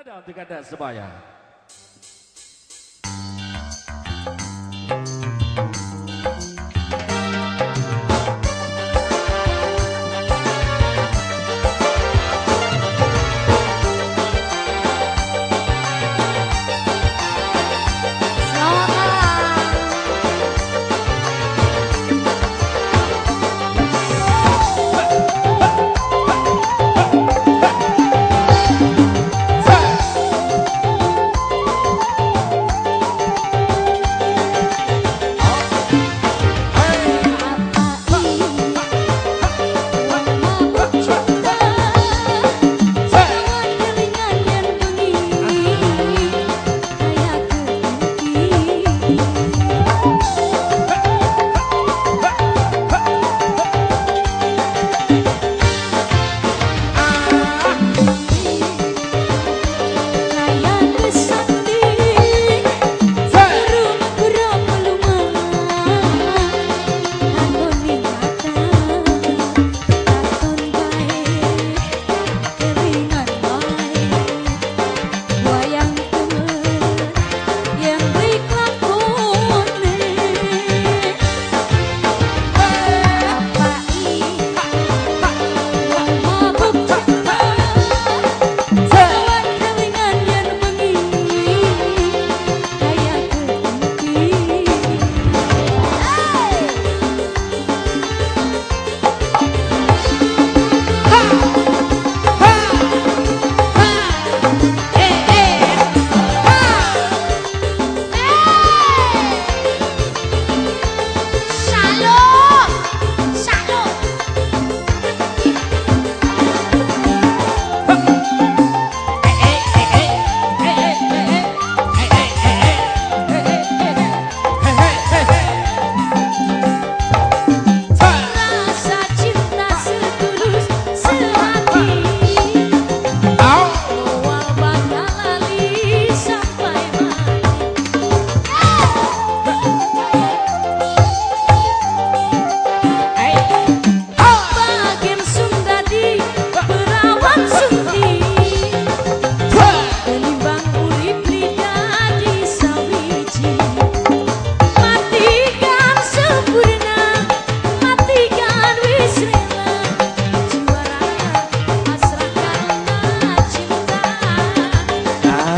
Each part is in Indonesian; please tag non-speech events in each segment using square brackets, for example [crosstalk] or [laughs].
Ada untuk anda semuanya.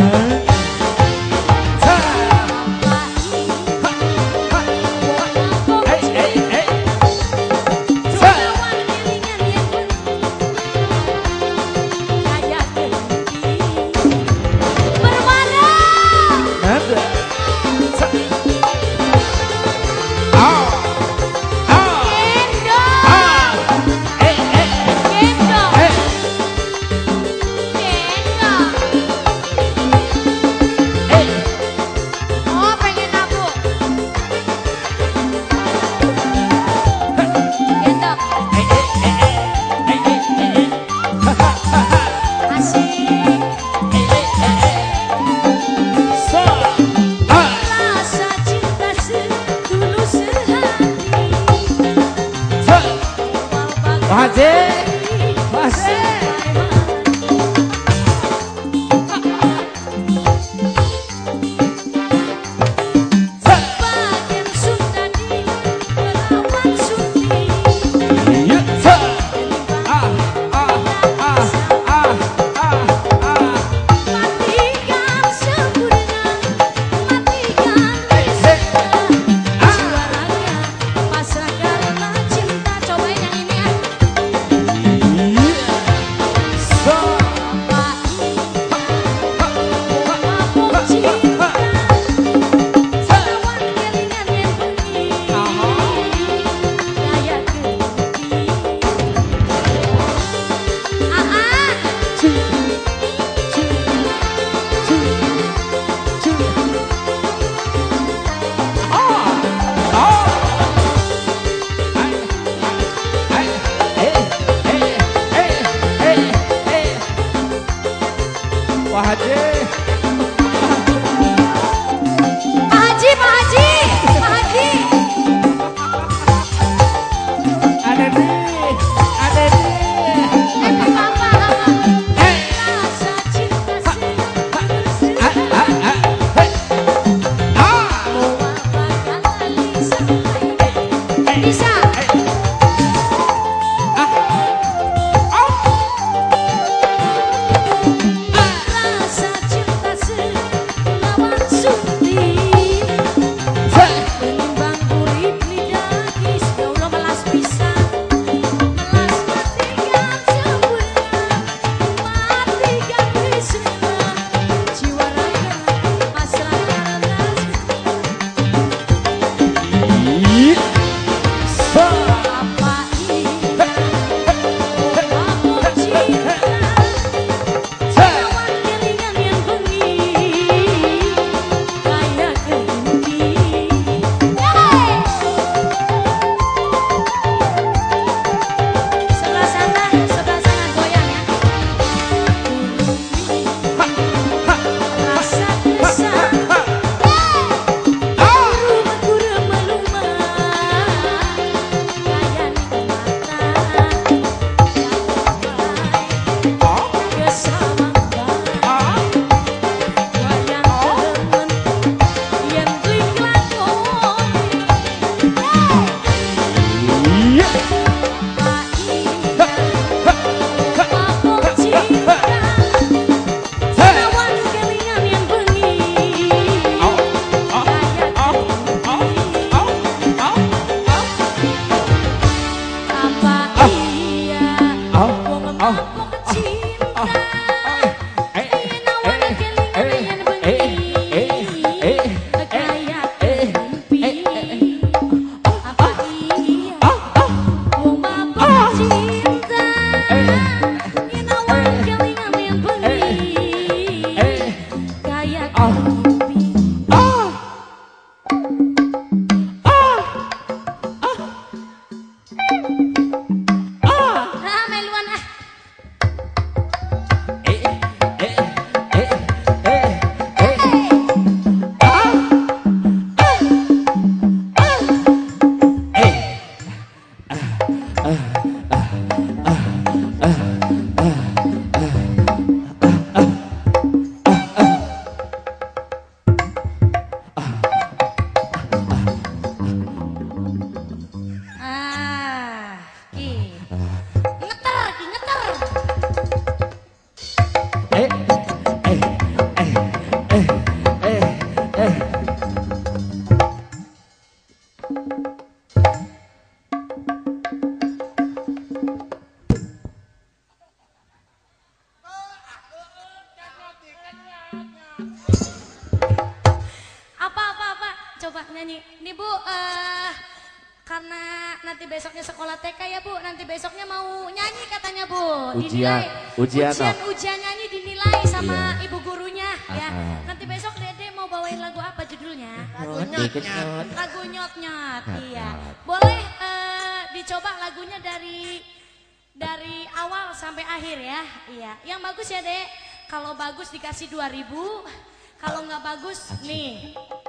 Huh? Nyanyi. Nih Bu, uh, karena nanti besoknya sekolah TK ya Bu, nanti besoknya mau nyanyi katanya Bu. Ujian, ujian, ujian, ujian nyanyi dinilai sama iya. ibu gurunya ya. Uh Nanti besok Dede mau bawain lagu apa judulnya? Lagu nyot nyot. Lagu nyot nyot, iya. Boleh uh, dicoba lagunya dari dari awal sampai akhir ya. Iya. Yang bagus ya Dek. Kalau bagus dikasih 2000, kalau nggak bagus nih. Iya. Oh.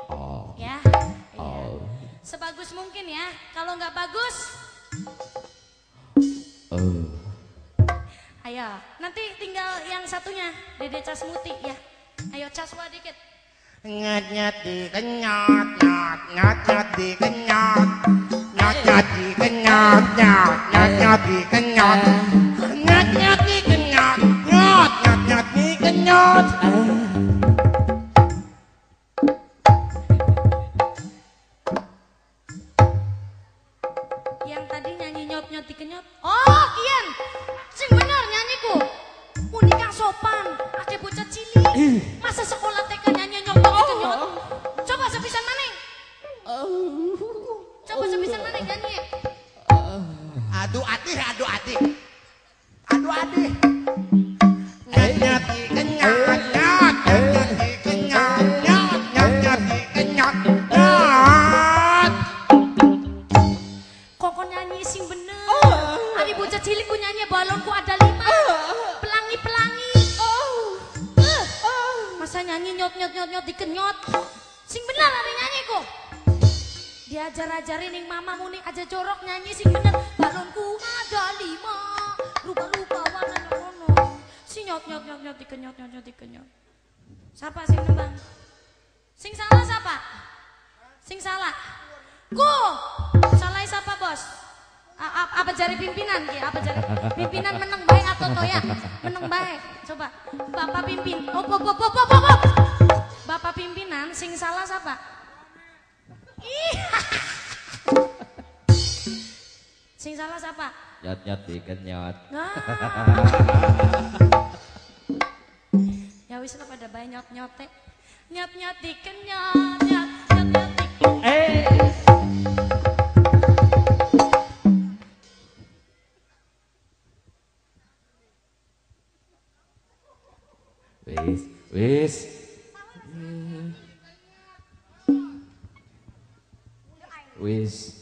Sebagus mungkin ya. Kalau nggak bagus, oh. Ayo, nanti tinggal yang satunya, Dede Casmuti ya. Ayo Caswa dikit. Nyat nyat di kenyot nyot nyot nyot di kenyot nyot nyot di kenyot nyot nyot nyot di kenyot nyot nyot di kenyot nyot nyot nyot di kenyot Coba sepisan maning nyanyi. Aduh adik, aduh adik. Aduh adik. Nyanyat dikenyot. balonku ada lima pelangi-pelangi oh. masa nyanyi nyot nyot nyot nyot dikenyot sing bener ada nyanyi kok diajar-ajarin ning mama muni aja jorok nyanyi sing bener. Balonku ada lima. Rupa-rupa warna nono si nyot nyot nyot nyot dikenyot nyot nyot dikenyot. Siapa sing nembang? Sing salah siapa sing salah? Ku! Salah siapa bos? Apa jari pimpinan? Ya apa jari pimpinan menang baik atau toya menang baik coba bapak pimpin. Oh pop pop pop bapak pimpinan sing salah siapa [laughs] sing salah siapa? Nyot nyot dikenyot nah. ya wis lah pada baik nyot nyote nyot nyot dikenyot nyot nyot nyot eh. Wis, wis. Wis.